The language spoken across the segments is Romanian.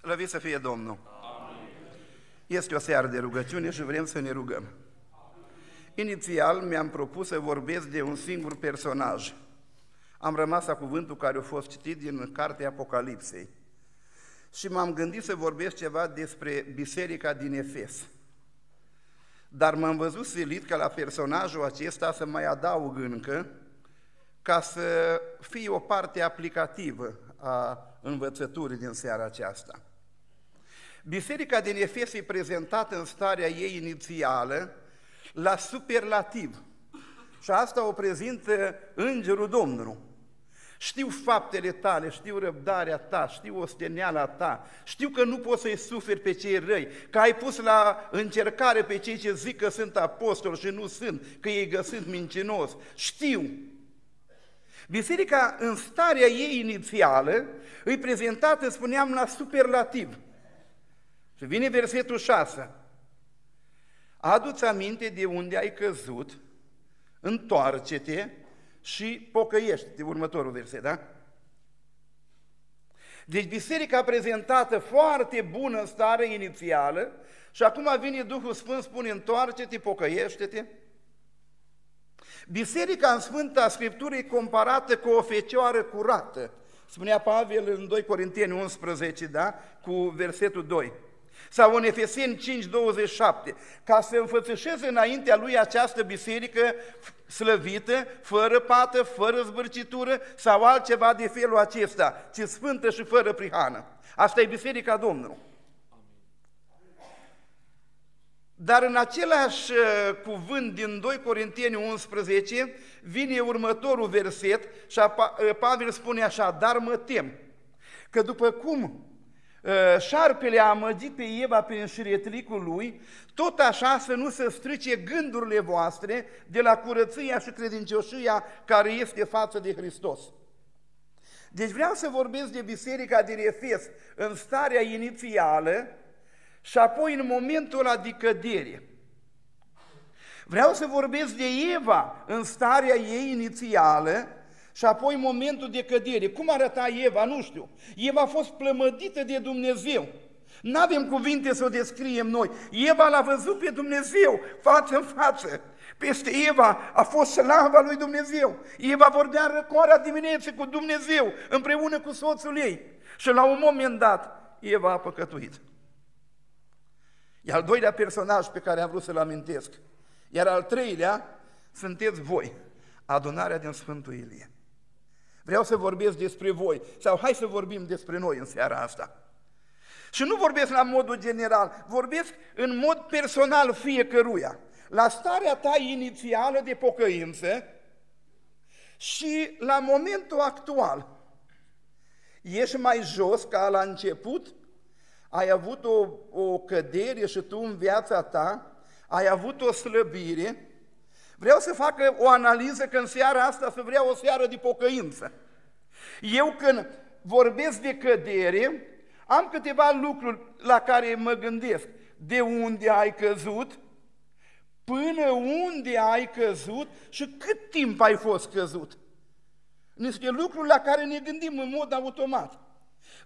Slăvit să fie Domnul! Amin. Este o seară de rugăciune și vrem să ne rugăm. Inițial mi-am propus să vorbesc de un singur personaj. Am rămas la cuvântul care a fost citit din cartea Apocalipsei. Și m-am gândit să vorbesc ceva despre biserica din Efes. Dar m-am văzut silit ca la personajul acesta să mai adaug încă, ca să fie o parte aplicativă a învățăturii din seara aceasta. Biserica din Efes e prezentată în starea ei inițială la superlativ. Și asta o prezintă Îngerul Domnului. Știu faptele tale, știu răbdarea ta, știu osteneala ta, știu că nu poți să-i suferi pe cei răi, că ai pus la încercare pe cei ce zic că sunt apostoli și nu sunt, că ei găsind mincinos. Știu, Biserica în starea ei inițială îi prezentată, spuneam, la superlativ. Și vine versetul 6. Adu-ți aminte de unde ai căzut, întoarce-te și pocăiește-te. Următorul verset, da? Deci biserica prezentată foarte bună în stare inițială și acum vine Duhul Sfânt, spune întoarce-te, pocăiește-te Biserica în Sfânta Scriptură e comparată cu o fecioară curată. Spunea Pavel în 2 Corinteni 11, da? Cu versetul 2. Sau în Efeseni 5, 27, ca să înfățișeze înaintea lui această biserică slăvită, fără pată, fără zbârcitură sau altceva de felul acesta, ci sfântă și fără prihană. Asta e biserica Domnului. Dar în același uh, cuvânt din 2 Corinteni 11 vine următorul verset și uh, Pavel spune așa, dar mă tem că după cum uh, șarpele a amăgit pe Eva prin șiretlicul lui, tot așa să nu se strice gândurile voastre de la curăția și credincioșia care este față de Hristos. Deci vreau să vorbesc de biserica din Efes în starea inițială, și apoi în momentul ăla de cădere. Vreau să vorbesc de Eva în starea ei inițială și apoi momentul de cădere. Cum arăta Eva? Nu știu. Eva a fost plămădită de Dumnezeu. Nu avem cuvinte să o descriem noi. Eva l-a văzut pe Dumnezeu față în față. Peste Eva a fost slava lui Dumnezeu. Eva vorbea în răcoarea dimineții cu Dumnezeu împreună cu soțul ei. Și la un moment dat, Eva a păcătuit. E al doilea personaj pe care am vrut să-l amintesc. Iar al treilea sunteți voi, adunarea din Sfântul Ilie. Vreau să vorbesc despre voi, sau hai să vorbim despre noi în seara asta. Și nu vorbesc la modul general, vorbesc în mod personal fiecăruia. La starea ta inițială de pocăință și la momentul actual. Ești mai jos ca la început ai avut o, o cădere și tu în viața ta, ai avut o slăbire, vreau să fac o analiză că în seara asta să vreau o seară de pocăință. Eu când vorbesc de cădere, am câteva lucruri la care mă gândesc. De unde ai căzut, până unde ai căzut și cât timp ai fost căzut. Niște lucruri la care ne gândim în mod automat.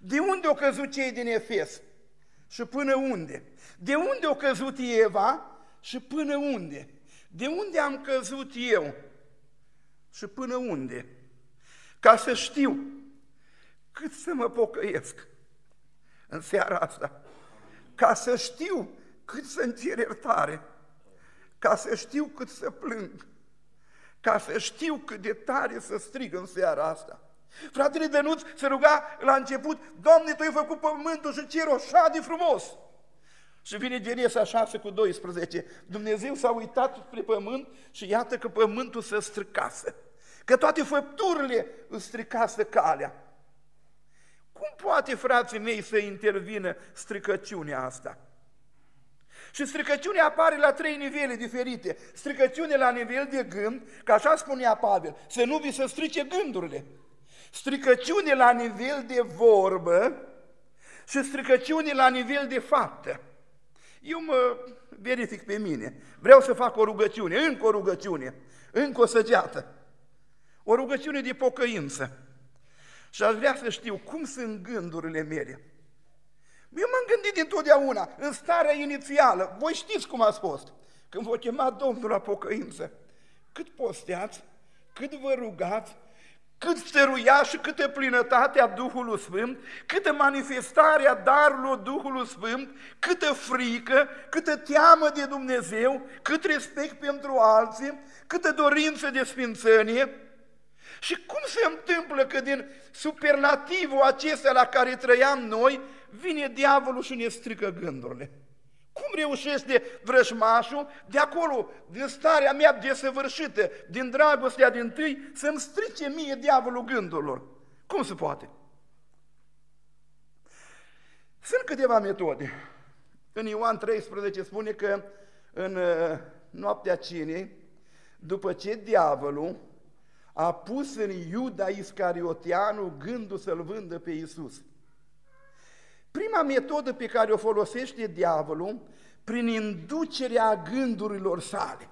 De unde au căzut cei din Efes? Și până unde? De unde a căzut Eva și până unde? De unde am căzut eu și până unde? Ca să știu cât să mă pocăiesc în seara asta. Ca să știu cât să-mi cer iertare. Ca să știu cât să plâng. Ca să știu cât de tare să strig în seara asta. Fratele Dănuț se ruga la început, Doamne, Tu ai făcut pământul și cerul așa de frumos. Și vine Genesa 6 cu 12. Dumnezeu s-a uitat spre pământ și iată că pământul se stricase. Că toate făpturile îți stricase calea. Cum poate, frații mei, să intervină stricăciunea asta? Și stricăciunea apare la trei nivele diferite. Stricăciune la nivel de gând, că așa spunea Pavel, să nu vi se strice gândurile stricăciune la nivel de vorbă și stricăciune la nivel de faptă. Eu mă verific pe mine. Vreau să fac o rugăciune, încă o rugăciune, încă o săgeată. O rugăciune de pocăință. Și aș vrea să știu cum sunt gândurile mele. Eu m-am gândit întotdeauna, în starea inițială, voi știți cum ați fost, când vă chema Domnul la pocăință, cât posteați, cât vă rugați, cât stăruia și câtă plinătatea Duhului Sfânt, câtă manifestarea darului Duhului Sfânt, câtă frică, câtă teamă de Dumnezeu, cât respect pentru alții, câtă dorință de sfințenie. Și cum se întâmplă că din superlativul acesta la care trăiam noi, vine diavolul și ne strică gândurile? Cum reușește vrăjmașul de acolo, din starea mea desăvârșită, din dragostea din tâi, să-mi strice mie diavolul gândurilor? Cum se poate? Sunt câteva metode. În Ioan 13 spune că în uh, noaptea cinei, după ce diavolul a pus în Iuda Iscarioteanu gândul să-l vândă pe Iisus. Prima metodă pe care o folosește diavolul, prin inducerea gândurilor sale.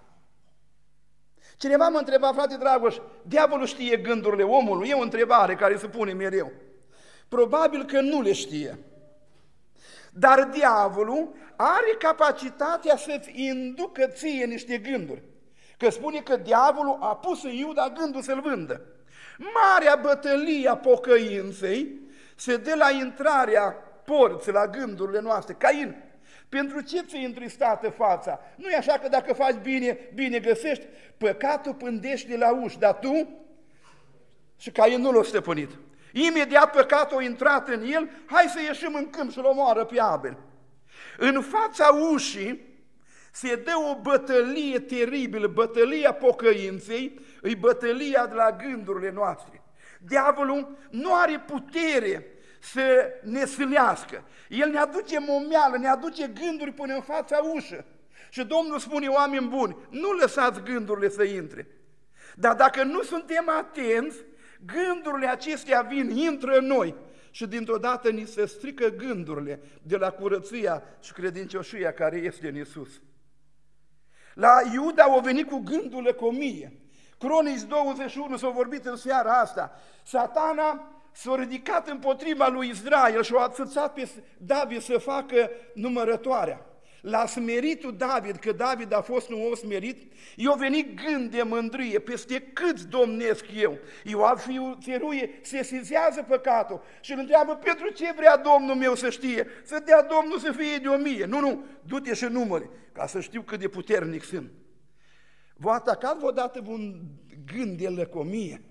Cineva mă întreba, frate Dragoș, diavolul știe gândurile omului? E o întrebare care se pune mereu. Probabil că nu le știe. Dar diavolul are capacitatea să-ți inducă ție niște gânduri. Că spune că diavolul a pus în Iuda gândul să-l vândă. Marea bătălie a pocăinței se dă la intrarea porți la gândurile noastre. Cain, pentru ce ți-e întristată fața? Nu e așa că dacă faci bine, bine găsești? Păcatul pândește la uși, dar tu? Și Cain nu l-a stăpânit. Imediat păcatul a intrat în el, hai să ieșim în câmp și-l omoară pe Abel. În fața ușii se dă o bătălie teribilă, bătălia pocăinței, îi bătălia de la gândurile noastre. Diavolul nu are putere să ne sâlească. El ne aduce momeală, ne aduce gânduri până în fața ușă. Și Domnul spune, oameni buni, nu lăsați gândurile să intre. Dar dacă nu suntem atenți, gândurile acestea vin, intră în noi și dintr-o dată ni se strică gândurile de la curăția și credincioșia care este în Isus. La Iuda au venit cu gândul lăcomie. Cronici 21 s-au vorbit în seara asta. Satana s-a ridicat împotriva lui Israel și a atâțat pe David să facă numărătoarea. La smeritul David, că David a fost un om smerit, i-a venit gând de mândrie, peste cât domnesc eu. Ioab fiul țeruie se sizează păcatul și îl întreabă, pentru ce vrea Domnul meu să știe? Să dea Domnul să fie de o mie. Nu, nu, du-te și numări, ca să știu cât de puternic sunt. V-a atacat vreodată un gând de lăcomie?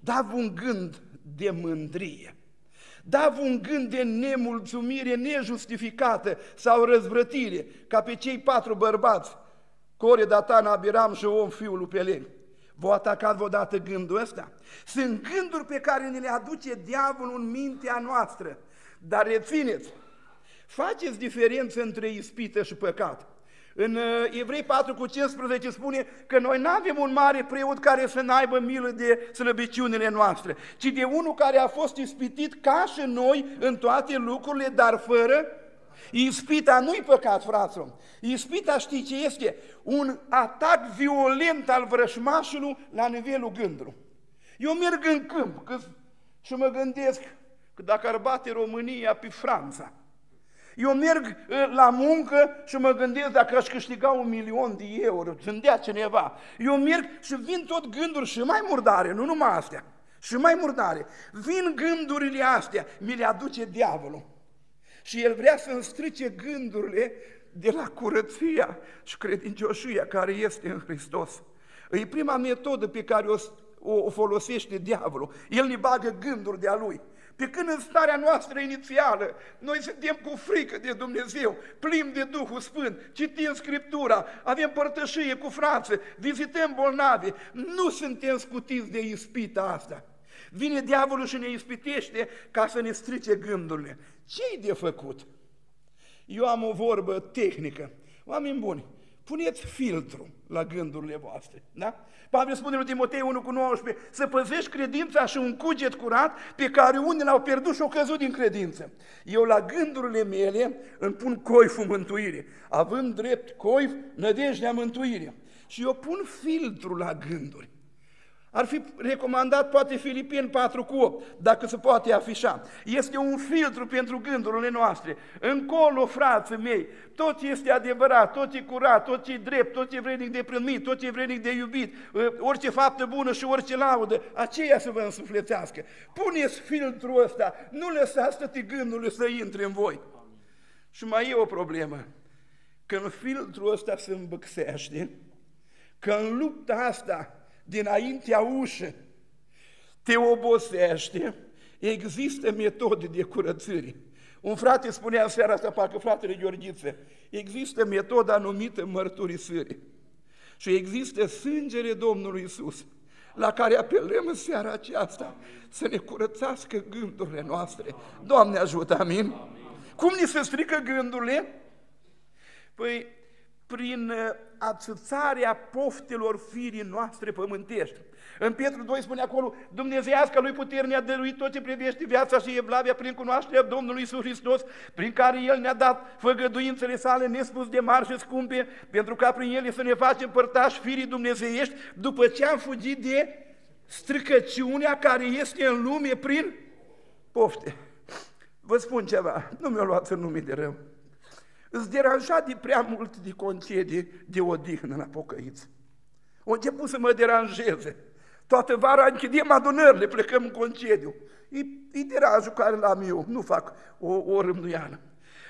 Da, un gând de mândrie. Da un gând de nemulțumire nejustificată sau răzvrătire, ca pe cei patru bărbați, Core, Datan, Abiram și om fiul lui Pelen. V-a atacat vreodată gândul ăsta? Sunt gânduri pe care ne le aduce diavolul în mintea noastră. Dar rețineți, faceți diferență între ispită și păcat. În uh, Evrei 4 cu 15 spune că noi nu avem un mare preot care să n-aibă milă de slăbiciunile noastre, ci de unul care a fost ispitit ca și noi în toate lucrurile, dar fără Ispita nu-i păcat, fraților. Ispita știi ce este? Un atac violent al vrășmașului la nivelul gândului. Eu merg în câmp că, și mă gândesc că dacă ar bate România pe Franța, eu merg ă, la muncă și mă gândesc dacă aș câștiga un milion de euro, gândea cineva. Eu merg și vin tot gânduri și mai murdare, nu numai astea, și mai murdare. Vin gândurile astea, mi le aduce diavolul. Și el vrea să-mi strice gândurile de la curăția și credincioșia care este în Hristos. E prima metodă pe care o, o, o folosește diavolul. El ne bagă gânduri de-a lui. Pe când în starea noastră inițială, noi suntem cu frică de Dumnezeu, plin de Duhul Sfânt, citim Scriptura, avem părtășie cu frață, vizităm bolnavi, nu suntem scutiți de ispita asta. Vine diavolul și ne ispitește ca să ne strice gândurile. Ce-i de făcut? Eu am o vorbă tehnică. Oameni buni, puneți filtru la gândurile voastre. Da? Pavel spune lui Timotei 1 cu 19, să păzești credința și un cuget curat pe care unii l-au pierdut și au căzut din credință. Eu la gândurile mele îmi pun coiful mântuire, având drept coif nădejdea mântuire. Și eu pun filtru la gânduri. Ar fi recomandat poate Filipeni 4 cu 8, dacă se poate afișa. Este un filtru pentru gândurile noastre. Încolo, frații mei, tot este adevărat, tot e curat, tot e drept, tot e vrednic de primit, tot e vrednic de iubit, ă, orice faptă bună și orice laudă, aceea să vă însuflețească. Puneți filtrul ăsta, nu lăsați toate gândurile să intre în voi. Și mai e o problemă. Când filtrul ăsta se îmbăxește, că în lupta asta dinaintea ușă, te obosește, există metode de curățire. Un frate spunea în seara asta, parcă fratele Gheorghiță, există metoda numită mărturisire. Și există sângele Domnului Isus, la care apelăm în seara aceasta să ne curățească gândurile noastre. Doamne ajută, amin? amin. Cum ni se strică gândurile? Păi, prin ațățarea poftelor firii noastre pământești. În Pietru 2 spune acolo, Dumnezeiasca lui putere ne-a dăruit tot ce privește viața și evlavia prin cunoașterea Domnului Iisus Hristos, prin care El ne-a dat făgăduințele sale nespus de mari și scumpe, pentru ca prin ele să ne facem părtași firii dumnezeiești, după ce am fugit de stricăciunea care este în lume prin pofte. Vă spun ceva, nu mi-o luați în nume de rău. Îți deranja de prea mult de concedii de odihnă la pocăiți. O început să mă deranjeze. Toată vara închidem adunările, plecăm în concediu. E, e deranjul care l-am eu, nu fac o, o râmnuiană.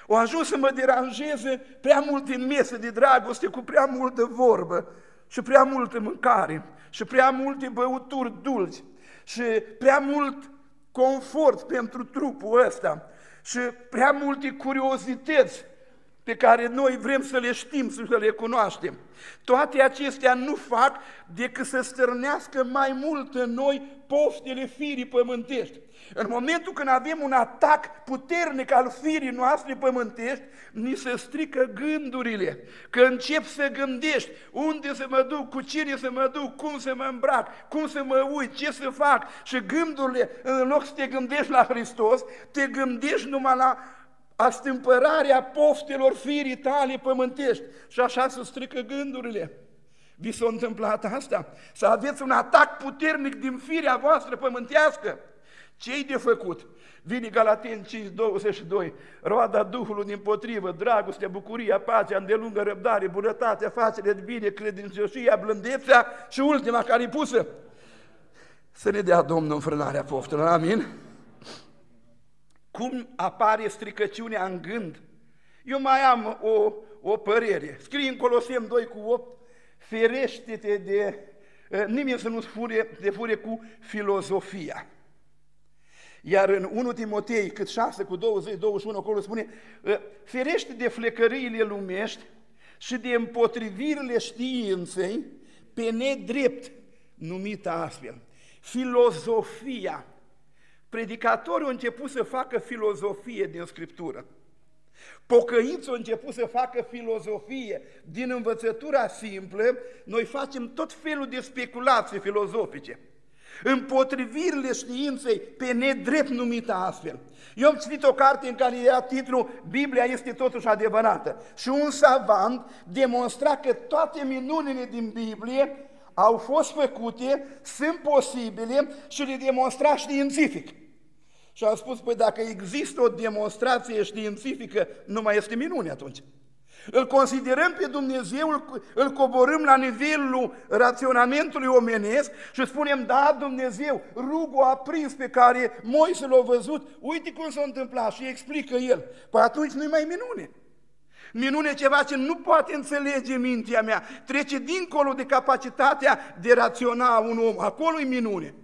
O ajuns să mă deranjeze prea multe mese de dragoste cu prea multă vorbă și prea multă mâncare și prea multe băuturi dulci și prea mult confort pentru trupul ăsta și prea multe curiozități pe care noi vrem să le știm, să le cunoaștem. Toate acestea nu fac decât să stârnească mai mult în noi poftele firii pământești. În momentul când avem un atac puternic al firii noastre pământești, ni se strică gândurile. Că încep să gândești unde să mă duc, cu cine să mă duc, cum să mă îmbrac, cum să mă uit, ce să fac. Și gândurile, în loc să te gândești la Hristos, te gândești numai la astâmpărarea poftelor firii tale pământești și așa se strică gândurile. Vi s-a întâmplat asta? Să aveți un atac puternic din firea voastră pământească. Ce-i de făcut? Vine Galaten 5, 22, roada Duhului din potrivă, dragostea, bucuria, pacea, îndelungă răbdare, bunătatea, facerea de bine, credincioșia, blândețea și ultima care e pusă. Să ne dea Domnul înfrânarea poftelor, amin? Cum apare stricăciunea în gând. Eu mai am o, o părere. Scrie în Colosem 2 cu 8, ferește-te de, uh, nimeni să nu fure, de fure cu filozofia. Iar în 1 Timotei, cât 6 cu 20, 21, acolo spune, uh, ferește de flecăriile lumești și de împotrivirile științei pe nedrept numită astfel. Filozofia Predicatorii au început să facă filozofie din Scriptură. Pocăiți au început să facă filozofie din învățătura simplă, noi facem tot felul de speculații filozofice. Împotrivirile științei pe nedrept numită astfel. Eu am citit o carte în care era titlul Biblia este totuși adevărată. Și un savant demonstra că toate minunile din Biblie au fost făcute, sunt posibile și le demonstra științific. Și am spus, păi dacă există o demonstrație științifică, nu mai este minune atunci. Îl considerăm pe Dumnezeu, îl, îl coborâm la nivelul raționamentului omenesc și spunem, da, Dumnezeu, rugul aprins pe care Moise l-a văzut, uite cum s-a întâmplat și explică el. Păi atunci nu-i mai minune. Minune ceva ce nu poate înțelege mintea mea, trece dincolo de capacitatea de raționa un om, acolo e minune.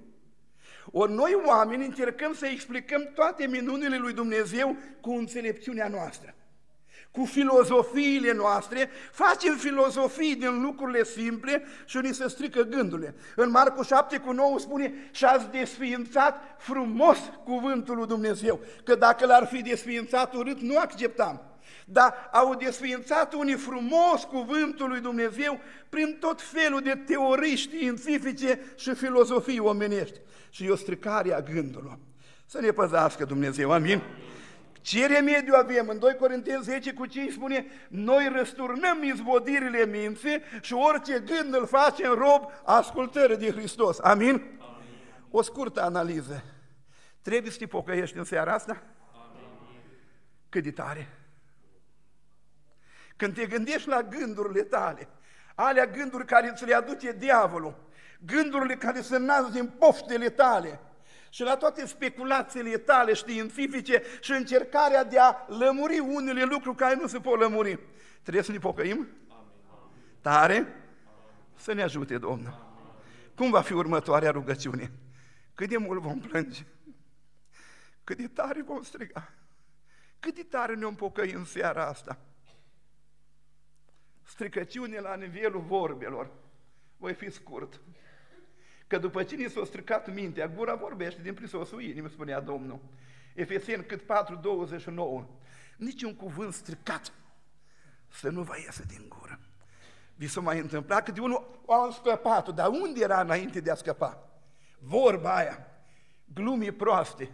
Ori noi oameni încercăm să explicăm toate minunile lui Dumnezeu cu înțelepciunea noastră. Cu filozofiile noastre, facem filozofii din lucrurile simple și ni se strică gândurile. În Marcu 7 cu 9 spune și ați desființat frumos cuvântul lui Dumnezeu, că dacă l-ar fi desființat urât, nu acceptam. Dar au desființat unii frumos cuvântul lui Dumnezeu prin tot felul de teorii științifice și filozofii omenești și e o stricare a gândurilor. Să ne păzească Dumnezeu, amin? Ce remediu avem? În 2 Corinteni 10 cu 5 spune, noi răsturnăm izvodirile minții și orice gând îl facem rob ascultării de Hristos. Amin? Amin. O scurtă analiză. Trebuie să te pocăiești în seara asta? Amin. Cât de tare? Când te gândești la gândurile tale, alea gânduri care ți le aduce diavolul, gândurile care se nasc din poftele tale, și la toate speculațiile tale științifice și încercarea de a lămuri unele lucruri care nu se pot lămuri. Trebuie să ne pocăim? Tare? Să ne ajute Domnul. Cum va fi următoarea rugăciune? Cât de mult vom plânge? Cât de tare vom striga? Cât de tare ne-om pocăi în seara asta? Stricăciune la nivelul vorbelor. Voi fi scurt. Că după ce ni s-a stricat mintea, gura vorbește din prisosul inimii, spunea Domnul. Efesien cât 4, 29. Niciun cuvânt stricat să nu vă iasă din gură. Vi s-a mai întâmplat că de unul a scăpat dar unde era înainte de a scăpa? Vorba aia, glumii proaste,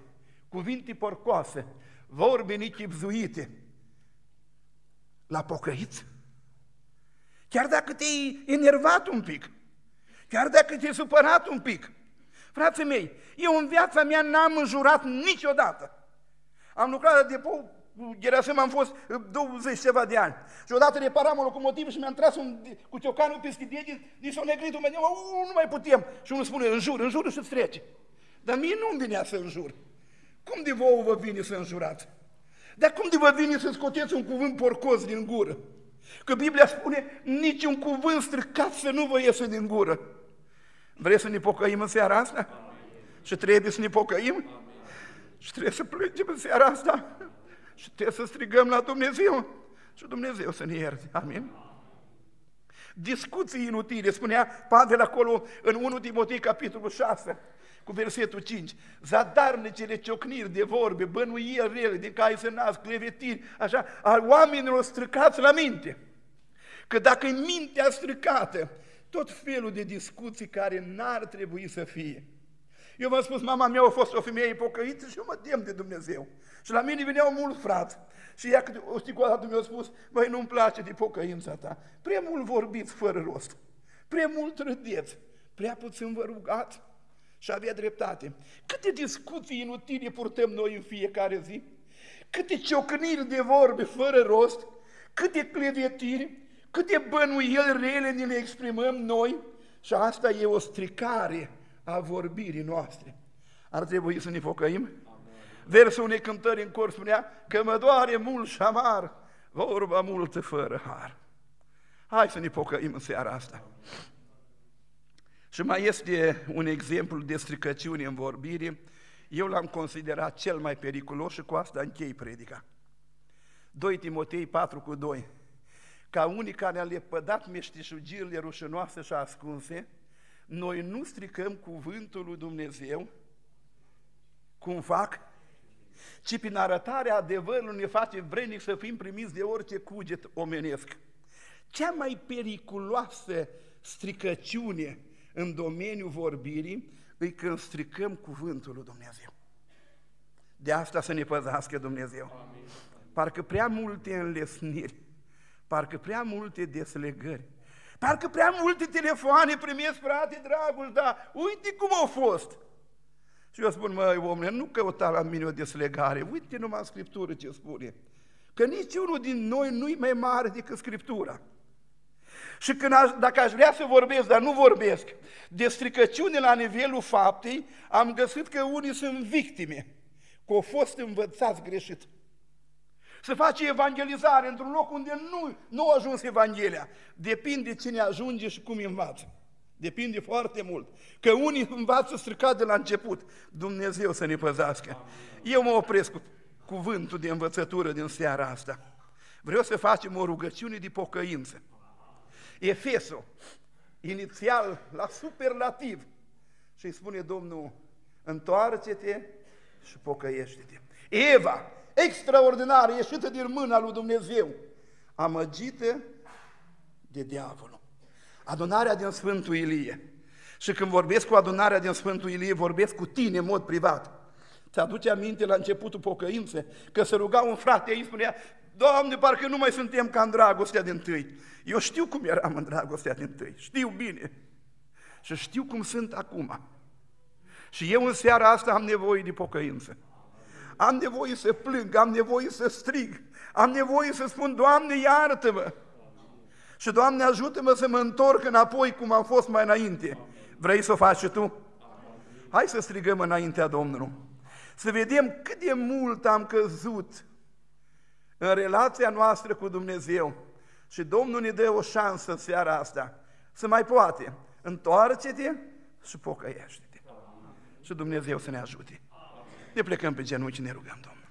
cuvinte porcoase, vorbe nechipzuite. La pocăit? Chiar dacă te-ai enervat un pic, Chiar dacă te-ai supărat un pic. Frații mei, eu în viața mea n-am înjurat niciodată. Am lucrat la depou cu Gerasim am fost 20 ceva de ani. Și odată reparam un locomotiv și mi-am tras un, cu ciocanul peste deget, nici o negrit, mă nu mai putem. Și unul spune, înjur, înjur și trece. Dar mie nu-mi vinea să înjur. Cum de vouă vă vine să înjurați? Dar cum de vă vine să scoteți un cuvânt porcos din gură? Că Biblia spune, niciun cuvânt stricat să nu vă iese din gură. Vrei să ne pocăim în seara asta? Amin. Și trebuie să ne pocăim? Amin. Și trebuie să plângem în seara asta? Și trebuie să strigăm la Dumnezeu? Și Dumnezeu să ne ierte. Amin? Discuții inutile, spunea Pavel acolo în 1 Timotei, capitolul 6, cu versetul 5. Zadarnicele ciocniri de vorbe, bănuieri rele, de care se nasc, clevetiri, așa, al oamenilor stricați la minte. Că dacă e mintea stricată, tot felul de discuții care n-ar trebui să fie. Eu v-am spus, mama mea a fost o femeie pocăită și eu mă tem de Dumnezeu. Și la mine veneau mulți frați. Și ea, o știi, cu dată mi-a spus, băi, nu-mi place de pocăința ta. Prea mult vorbiți fără rost. Prea mult râdeți. Prea puțin vă rugați. Și avea dreptate. Câte discuții inutile purtăm noi în fiecare zi? Câte ciocniri de vorbe fără rost? Câte clevetiri? Câte bănuieli rele ni le exprimăm noi și asta e o stricare a vorbirii noastre. Ar trebui să ne focăim? Versul unei cântări în cor spunea că mă doare mult și amar, vorba multă fără har. Hai să ne pocăim în seara asta. Și mai este un exemplu de stricăciune în vorbire, eu l-am considerat cel mai periculos și cu asta închei predica. 2 Timotei 4 cu 2 ca unii care au lepădat meșteșugirile rușinoase și ascunse, noi nu stricăm cuvântul lui Dumnezeu, cum fac, ci prin arătarea adevărului ne face vrenic să fim primiți de orice cuget omenesc. Cea mai periculoasă stricăciune în domeniul vorbirii e când stricăm cuvântul lui Dumnezeu. De asta să ne păzească Dumnezeu. Amin. Parcă prea multe înlesniri parcă prea multe deslegări, parcă prea multe telefoane primesc, frate dragul, dar uite cum au fost. Și eu spun, măi, omule, nu căuta la mine o deslegare, uite numai în Scriptură ce spune. Că niciunul din noi nu-i mai mare decât Scriptura. Și când aș, dacă aș vrea să vorbesc, dar nu vorbesc, de stricăciune la nivelul faptei, am găsit că unii sunt victime, că au fost învățați greșit să face evangelizare într-un loc unde nu, nu a ajuns Evanghelia. Depinde cine ajunge și cum învață. Depinde foarte mult. Că unii învață stricat de la început. Dumnezeu să ne păzească. Eu mă opresc cu cuvântul de învățătură din seara asta. Vreau să facem o rugăciune de pocăință. Efeso, inițial la superlativ, și îi spune Domnul, întoarce-te și pocăiește-te. Eva, extraordinară, ieșită din mâna lui Dumnezeu, amăgită de diavolul. Adunarea din Sfântul Ilie. Și când vorbesc cu adunarea din Sfântul Ilie, vorbesc cu tine în mod privat. Ți-aduce aminte la începutul pocăinței? Că se ruga un frate, îi spunea, Doamne, parcă nu mai suntem ca în dragostea din tâi. Eu știu cum eram în dragostea din tâi, știu bine. Și știu cum sunt acum. Și eu în seara asta am nevoie de pocăință. Am nevoie să plâng, am nevoie să strig, am nevoie să spun, Doamne, iartă-mă! Și, Doamne, ajută-mă să mă întorc înapoi cum am fost mai înainte. Vrei să o faci și tu? Hai să strigăm înaintea Domnului. Să vedem cât de mult am căzut în relația noastră cu Dumnezeu. Și Domnul ne dă o șansă în seara asta să mai poate. Întoarce-te și pocăiește-te. Și Dumnezeu să ne ajute. Ne plecăm pe genunchi și ne rugăm, Domnul.